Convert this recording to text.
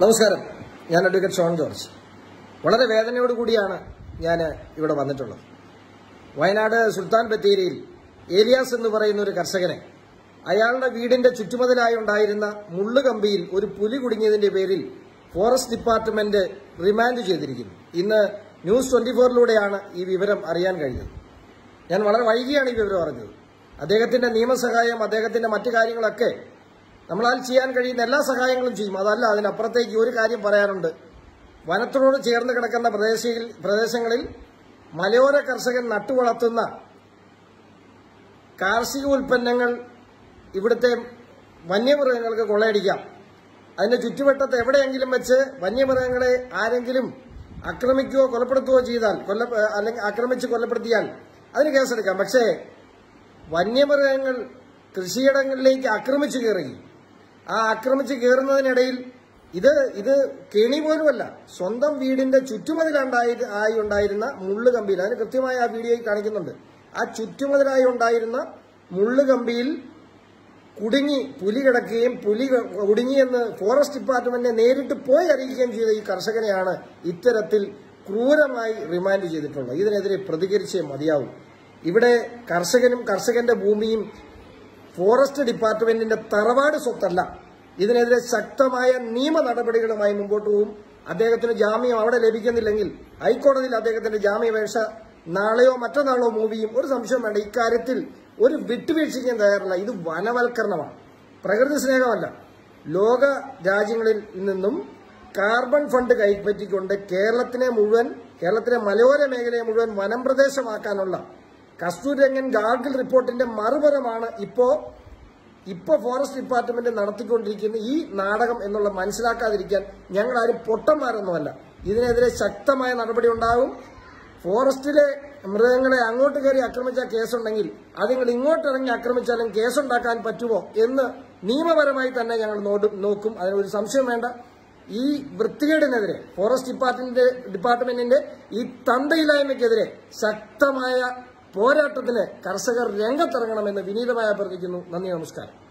നമസ്കാരം. ഞാൻ അഡ്വക്കേറ്റ് ഷോൺ ജോർജ്. വളരെ വേദനയോട് കൂടിയാണ് ഞാൻ ഇവിടെ വന്നിട്ടുള്ളത്. വയനാട് സുൽത്താൻ ബത്തേരിയിൽ ഏലിയാസ് എന്ന് പറയുന്ന ഒരു കർഷകനെ അയാളുടെ വീടിന്റെ ചുറ്റുമതിലായി ഉണ്ടായിരുന്ന മുള്ളുകമ്പിയിൽ ഒരു പുലി കുടുങ്ങിയതിന്റെ പേരിൽ ഫോറസ്റ്റ് ഡിപ്പാർട്ട്മെന്റ് റിമാൻഡ് ചെയ്തിരിക്കുന്നു. ഇന്ന് ന്യൂസ് ട്വന്റി ഫോറിലൂടെയാണ് ഈ വിവരം അറിയാൻ കഴിഞ്ഞത്. ഞാൻ വളരെ വൈകിയാണ് ഈ വിവരം അറിഞ്ഞത്. അദ്ദേഹത്തിന്റെ നിയമസഹായം അദ്ദേഹത്തിന്റെ മറ്റു കാര്യങ്ങളൊക്കെ നമ്മളാൽ ചെയ്യാൻ കഴിയുന്ന എല്ലാ സഹായങ്ങളും ചെയ്യും. അതല്ല അതിനപ്പുറത്തേക്ക് ഒരു കാര്യം പറയാനുണ്ട്. വനത്തിനോട് ചേർന്ന് കിടക്കുന്ന പ്രദേശയിൽ പ്രദേശങ്ങളിൽ മലയോര കർഷകൻ നട്ടുവളർത്തുന്ന കാർഷിക ഉൽപ്പന്നങ്ങൾ ഇവിടുത്തെ വന്യമൃഗങ്ങൾക്ക് കൊള്ളയടിക്കാം. അതിന്റെ ചുറ്റുവട്ടത്ത് എവിടെയെങ്കിലും വെച്ച് വന്യമൃഗങ്ങളെ ആരെങ്കിലും ആക്രമിക്കുകയോ കൊലപ്പെടുത്തുകയോ ചെയ്താൽ കൊല്ല അല്ലെങ്കിൽ ആക്രമിച്ച് കൊലപ്പെടുത്തിയാൽ അതിന് കേസെടുക്കാം. പക്ഷേ വന്യമൃഗങ്ങൾ കൃഷിയിടങ്ങളിലേക്ക് ആക്രമിച്ചു കയറുകയും ആ ആക്രമിച്ച് കയറുന്നതിനിടയിൽ ഇത് ഇത് കെണി പോലുമല്ല. സ്വന്തം വീടിന്റെ ചുറ്റുമതിലുണ്ടായി ആയി ഉണ്ടായിരുന്ന മുള്ളു കമ്പിയിൽ. അതിന് കൃത്യമായി ആ വീഡിയോയിൽ കാണിക്കുന്നുണ്ട്. ആ ചുറ്റുമതിലായി ഉണ്ടായിരുന്ന മുള്ളു കമ്പിയിൽ കുടുങ്ങി പുലി കിടക്കുകയും പുലി കുടുങ്ങിയെന്ന് ഫോറസ്റ്റ് ഡിപ്പാർട്ട്മെന്റിനെ നേരിട്ട് പോയി അറിയിക്കുകയും ചെയ്ത ഈ കർഷകനെയാണ് ഇത്തരത്തിൽ ക്രൂരമായി റിമാൻഡ് ചെയ്തിട്ടുള്ളത്. ഇതിനെതിരെ പ്രതികരിച്ചേ മതിയാവും. ഇവിടെ കർഷകനും കർഷകന്റെ ഭൂമിയും ഫോറസ്റ്റ് ഡിപ്പാർട്ട്മെന്റിന്റെ തറവാട് സ്വത്തല്ല. ഇതിനെതിരെ ശക്തമായ നിയമ നടപടികളുമായി മുമ്പോട്ട് പോകും അദ്ദേഹത്തിന് ജാമ്യം അവിടെ ലഭിക്കുന്നില്ലെങ്കിൽ ഹൈക്കോടതിയിൽ അദ്ദേഹത്തിന്റെ ജാമ്യപേക്ഷ നാളെയോ മറ്റന്നാളോ മൂവ് ചെയ്യും. ഒരു സംശയം വേണ്ട. ഇക്കാര്യത്തിൽ ഒരു വിട്ടുവീഴ്ചയ്ക്കും തയ്യാറല്ല. ഇത് വനവൽക്കരണമാണ്. പ്രകൃതി സ്നേഹമല്ല. ലോക രാജ്യങ്ങളിൽ നിന്നും കാർബൺ ഫണ്ട് കൈപ്പറ്റിക്കൊണ്ട് കേരളത്തിനെ മുഴുവൻ കേരളത്തിലെ മലയോര മേഖലയെ മുഴുവൻ വനം പ്രദേശമാക്കാനുള്ള കസ്തൂരംഗൻ ഗാർഗിൾ റിപ്പോർട്ടിന്റെ മറുപരമാണ് ഇപ്പോ ഇപ്പോ ഫോറസ്റ്റ് ഡിപ്പാർട്ട്മെന്റ് നടത്തിക്കൊണ്ടിരിക്കുന്ന ഈ നാടകം എന്നുള്ള മനസ്സിലാക്കാതിരിക്കാൻ ഞങ്ങൾ ആരും പൊട്ടന്മാരൊന്നുമല്ല. ഇതിനെതിരെ ശക്തമായ നടപടി ഉണ്ടാകും ഫോറസ്റ്റിലെ മൃഗങ്ങളെ അങ്ങോട്ട് കയറി ആക്രമിച്ച കേസുണ്ടെങ്കിൽ അത് നിങ്ങൾ ഇങ്ങോട്ട് ഇറങ്ങി ആക്രമിച്ചാലും കേസുണ്ടാക്കാൻ പറ്റുമോ എന്ന് നിയമപരമായി തന്നെ ഞങ്ങൾ നോക്കും. അതിനൊരു സംശയം വേണ്ട. ഈ വൃത്തികേടിനെതിരെ ഫോറസ്റ്റ് ഡിപ്പാർട്ട്മെന്റ് ഡിപ്പാർട്ട്മെന്റിന്റെ ഈ തന്തയില്ലായ്മയ്ക്കെതിരെ ശക്തമായ പോരാട്ടത്തിന് കർഷകർ രംഗത്തിറങ്ങണമെന്ന് വിനീതമായി അഭ്യർത്ഥിക്കുന്നു. നന്ദി നമസ്കാരം.